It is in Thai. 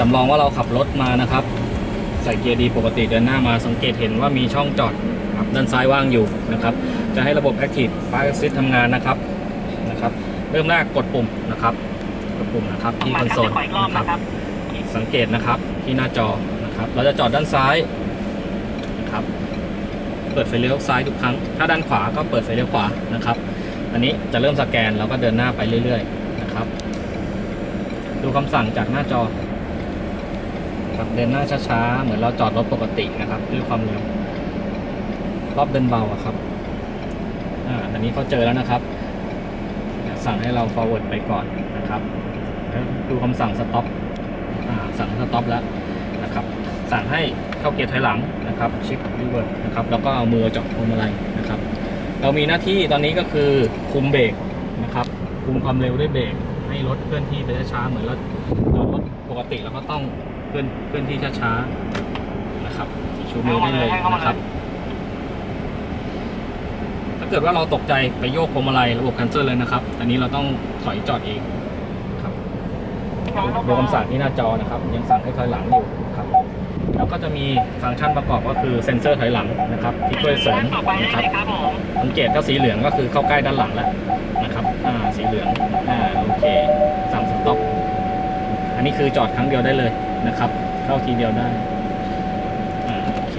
จำลองว่าเราขับรถมานะครับ ใส่เกียร์ดีปกติเดินหน้ามาสังเกตเห็นว่ามีช่องจอดครับด้านซ้ายว่างอยู่นะครับ จะให้ระบบ Active Park Assist ทำงานนะครับนะครับ เริ่มแรกกดปุ่มนะครับ กดปุ่มนะครับที่คอนโซลนะครับ สังเกตนะครับที่หน้าจอนะครับ เราจะจอดด้านซ้ายนะครับ เปิดไฟเลี้ยวซ้ายทุกครั้ง ถ้าด้านขวาก็เปิดไฟเลี้ยวขวานะครับ อันนี้จะเริ่มสแกนแล้วก็เดินหน้าไปเรื่อย ๆ นะครับ ดูคำสั่งจากหน้าจอ ครับเดินหน้าช้าๆเหมือนเราจอดรถปกตินะครับด้วยความเร็วรอบเดินเบาครับอ่าอันนี้เขาเจอแล้วนะครับสั่งให้เรา forward ไปก่อนนะครับดูคำสั่ง stop อ่าสั่ง stop แล้วนะครับ สั่งให้เข้าเกียร์ถอยหลังนะครับ shift reverse นะครับแล้วก็เอามือจาะพวงมาลัยนะครับ เรามีหน้าที่ตอนนี้ก็คือคุมเบรกนะครับ คุมความเร็วด้วยเบรกให้รถเคลื่อนที่ไปช้าๆเหมือนรถรารถปกติเราก็ต้อง เคลื่อนเคลื่อนที่ช้าๆนะครับชูมือได้เลยนะครับ ถ้าเกิดว่าเราตกใจไปโยกพวงมาลัยระบบคันเซอร์เลยนะครับอันนี้เราต้องถอยจอดเองครับดูคำสั่งที่หน้าจอนะครับ ยังสั่งให้ถอยหลังอยู่ครับแล้วก็จะมีฟังก์ชันประกอบก็คือเซ็นเซอร์ถอยหลังนะครับ ที่ช่วยเสริมนะครับสังเกตก็สีเหลืองก็คือเข้าใกล้ด้านหลังแล้ว อันนี้คือจอดครั้งเดียวได้เลยนะครับ เข้าทีเดียวได้โอเค